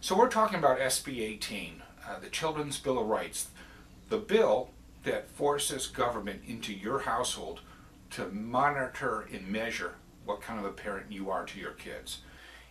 So we're talking about SB 18, uh, the Children's Bill of Rights, the bill that forces government into your household to monitor and measure what kind of a parent you are to your kids.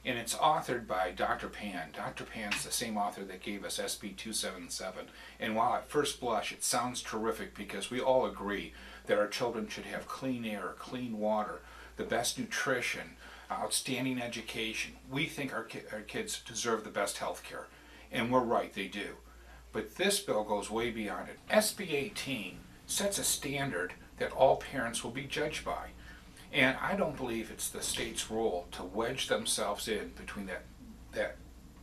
And it's authored by Dr. Pan. Dr. Pan's the same author that gave us SB 277. And while at first blush it sounds terrific because we all agree that our children should have clean air, clean water, the best nutrition, outstanding education. We think our, ki our kids deserve the best health care. And we're right, they do. But this bill goes way beyond it. SB 18 sets a standard that all parents will be judged by. And I don't believe it's the state's role to wedge themselves in between that, that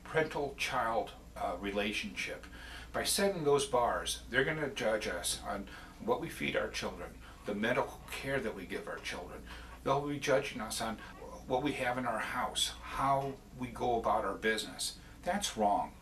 parental-child uh, relationship. By setting those bars, they're going to judge us on what we feed our children, the medical care that we give our children. They'll be judging us on what we have in our house, how we go about our business. That's wrong.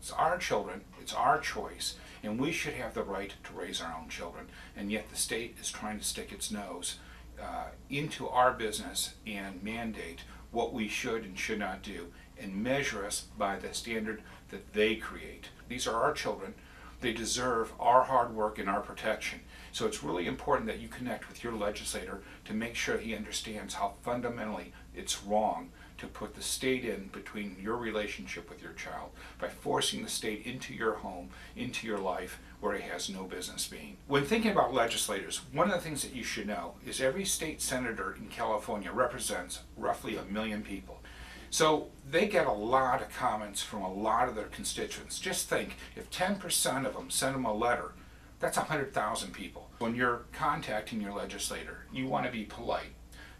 It's our children, it's our choice, and we should have the right to raise our own children. And yet the state is trying to stick its nose uh, into our business and mandate what we should and should not do and measure us by the standard that they create. These are our children. They deserve our hard work and our protection. So it's really important that you connect with your legislator to make sure he understands how fundamentally it's wrong to put the state in between your relationship with your child by forcing the state into your home, into your life, where it has no business being. When thinking about legislators, one of the things that you should know is every state senator in California represents roughly a million people. So they get a lot of comments from a lot of their constituents. Just think, if 10% of them send them a letter, that's 100,000 people. When you're contacting your legislator, you want to be polite.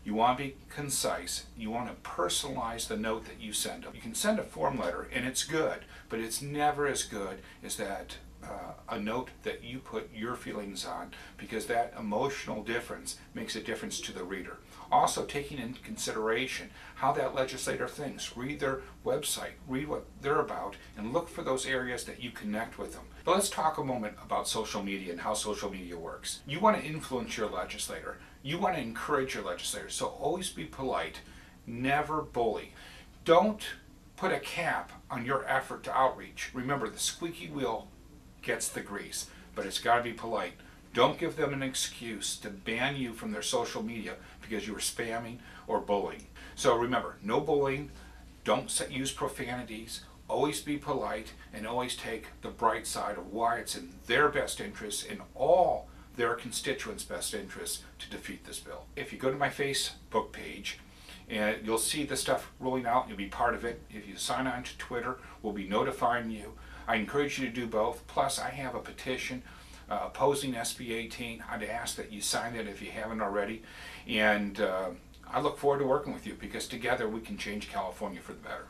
You want to be concise. You want to personalize the note that you send them. You can send a form letter and it's good, but it's never as good as that uh, a note that you put your feelings on because that emotional difference makes a difference to the reader. Also taking into consideration how that legislator thinks. Read their website, read what they're about, and look for those areas that you connect with them. But let's talk a moment about social media and how social media works. You want to influence your legislator. You want to encourage your legislators. So always be polite. Never bully. Don't put a cap on your effort to outreach. Remember, the squeaky wheel gets the grease, but it's got to be polite. Don't give them an excuse to ban you from their social media because you were spamming or bullying. So remember, no bullying, don't use profanities, always be polite, and always take the bright side of why it's in their best interest, in all constituents' best interests to defeat this bill. If you go to my Facebook page, and you'll see the stuff rolling out, you'll be part of it. If you sign on to Twitter, we'll be notifying you. I encourage you to do both. Plus, I have a petition uh, opposing SB 18. I'd ask that you sign it if you haven't already. And uh, I look forward to working with you because together we can change California for the better.